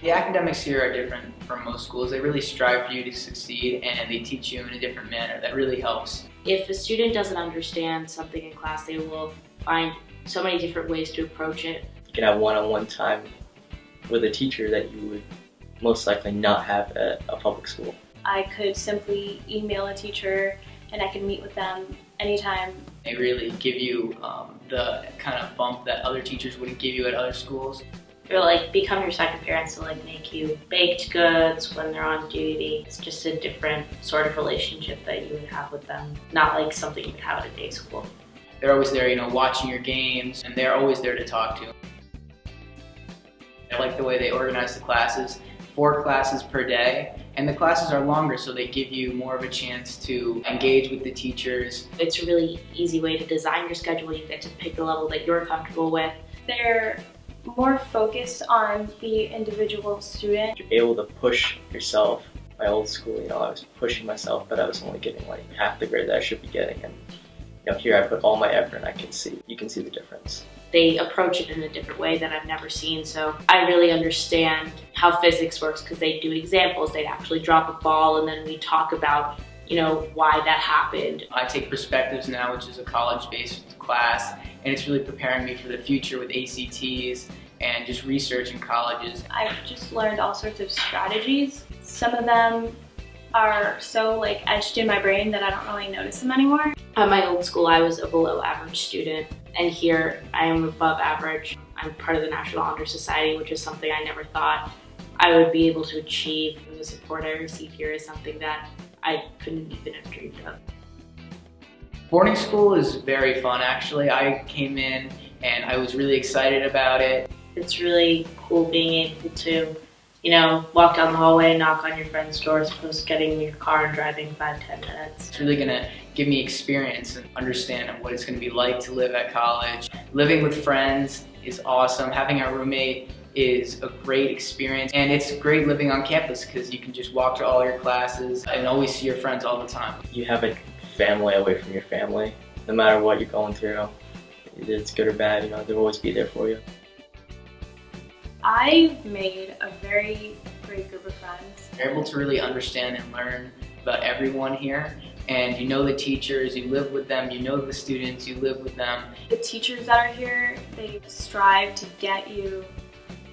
The academics here are different from most schools. They really strive for you to succeed and they teach you in a different manner that really helps. If a student doesn't understand something in class, they will find so many different ways to approach it. You can have one-on-one time with a teacher that you would most likely not have at a public school. I could simply email a teacher and I can meet with them anytime. They really give you um, the kind of bump that other teachers wouldn't give you at other schools. They're like become your second parents to like make you baked goods when they're on duty. It's just a different sort of relationship that you would have with them, not like something you would have at a day school. They're always there, you know, watching your games, and they're always there to talk to. I like the way they organize the classes, four classes per day, and the classes are longer so they give you more of a chance to engage with the teachers. It's a really easy way to design your schedule. You get to pick the level that you're comfortable with. They're more focused on the individual student. You're able to push yourself. My old school, you know, I was pushing myself, but I was only getting like half the grade that I should be getting. And you know, here I put all my effort and I can see, you can see the difference. They approach it in a different way that I've never seen. So I really understand how physics works because they do examples. They'd actually drop a ball and then we talk about, you know, why that happened. I take perspectives now, which is a college-based class, and it's really preparing me for the future with ACTs and just research in colleges. I've just learned all sorts of strategies. Some of them are so like etched in my brain that I don't really notice them anymore. At my old school, I was a below average student, and here I am above average. I'm part of the National Honor Society, which is something I never thought I would be able to achieve. And the support I receive here is something that I couldn't even have dreamed of. Boarding school is very fun actually. I came in and I was really excited about it. It's really cool being able to, you know, walk down the hallway knock on your friend's door as opposed to getting in your car and driving five, ten minutes. It's really gonna give me experience and understand what it's gonna be like to live at college. Living with friends is awesome. Having a roommate is a great experience and it's great living on campus because you can just walk to all your classes and always see your friends all the time. You have a family away from your family. No matter what you're going through, it's good or bad, you know, they'll always be there for you. I've made a very great group of friends. You're able to really understand and learn about everyone here and you know the teachers, you live with them, you know the students, you live with them. The teachers that are here, they strive to get you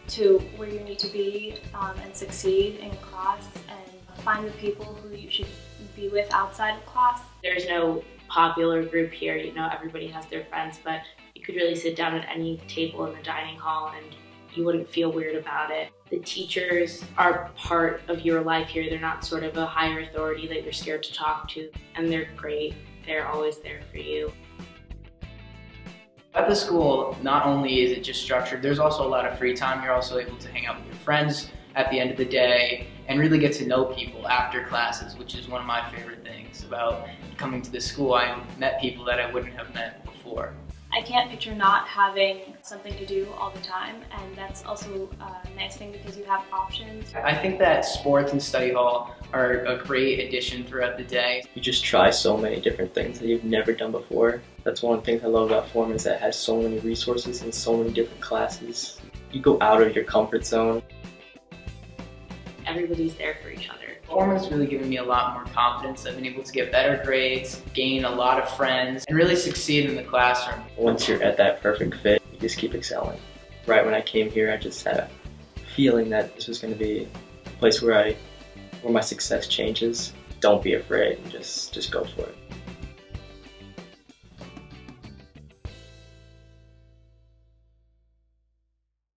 to where you need to be um, and succeed in class and find the people who you should be with outside of class. There's no popular group here, you know, everybody has their friends, but you could really sit down at any table in the dining hall and you wouldn't feel weird about it. The teachers are part of your life here. They're not sort of a higher authority that you're scared to talk to, and they're great. They're always there for you. At the school, not only is it just structured, there's also a lot of free time. You're also able to hang out with your friends at the end of the day and really get to know people after classes, which is one of my favorite things about coming to this school. I met people that I wouldn't have met before. I can't picture not having something to do all the time, and that's also a nice thing because you have options. I think that sports and study hall are a great addition throughout the day. You just try so many different things that you've never done before. That's one of the things I love about Forman is that it has so many resources and so many different classes. You go out of your comfort zone. Everybody's there for each other. Forman's really given me a lot more confidence. I've been able to get better grades, gain a lot of friends, and really succeed in the classroom. Once you're at that perfect fit, you just keep excelling. Right when I came here, I just had a feeling that this was going to be a place where I, where my success changes. Don't be afraid, just, just go for it.